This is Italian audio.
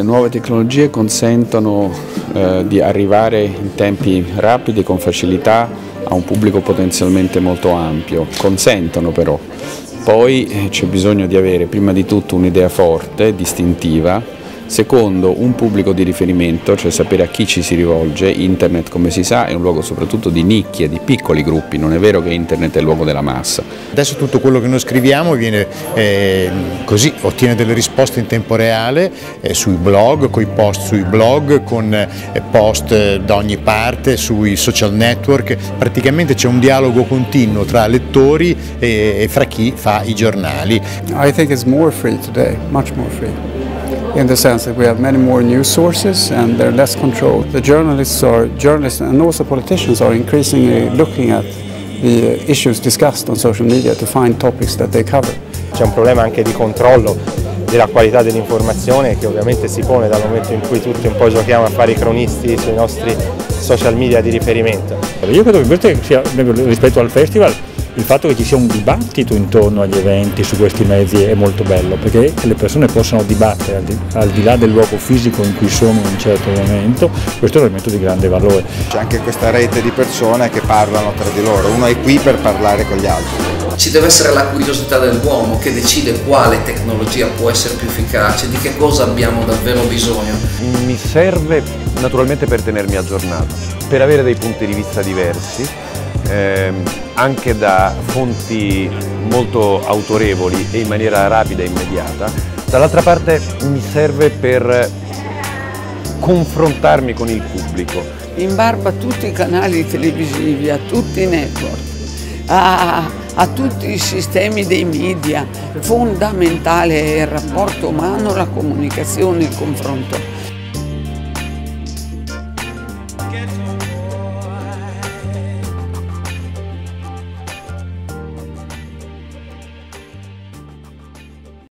nuove tecnologie consentono eh, di arrivare in tempi rapidi, con facilità, a un pubblico potenzialmente molto ampio, consentono però. Poi eh, c'è bisogno di avere prima di tutto un'idea forte, distintiva, Secondo, un pubblico di riferimento, cioè sapere a chi ci si rivolge. Internet, come si sa, è un luogo soprattutto di nicchie, di piccoli gruppi, non è vero che internet è il luogo della massa. Adesso tutto quello che noi scriviamo viene eh, così, ottiene delle risposte in tempo reale eh, sui blog, con i post sui blog, con eh, post da ogni parte, sui social network, praticamente c'è un dialogo continuo tra lettori e, e fra chi fa i giornali. I think it's more free today, much more free. In the sense that we have many more news sources and they're less controlled. The journalists are journalists and also politicians are increasingly looking at the issues discussed on social media to find topics that they cover. C'è un problema anche di controllo della qualità dell'informazione che ovviamente si pone dal momento in cui tutti un po' giochiamo a fare i cronisti sui nostri social media di riferimento. Io credo che sia, rispetto al festival il fatto che ci sia un dibattito intorno agli eventi su questi mezzi è molto bello perché le persone possono dibattere al di, al di là del luogo fisico in cui sono in un certo momento, questo è un elemento di grande valore. C'è anche questa rete di persone che parlano tra di loro, uno è qui per parlare con gli altri. Ci deve essere la curiosità dell'uomo che decide quale tecnologia può essere più efficace, di che cosa abbiamo davvero bisogno. Mi serve naturalmente per tenermi aggiornato, per avere dei punti di vista diversi eh, anche da fonti molto autorevoli e in maniera rapida e immediata, dall'altra parte mi serve per confrontarmi con il pubblico. In barba a tutti i canali televisivi, a tutti i network, a, a tutti i sistemi dei media, fondamentale è il rapporto umano, la comunicazione, il confronto.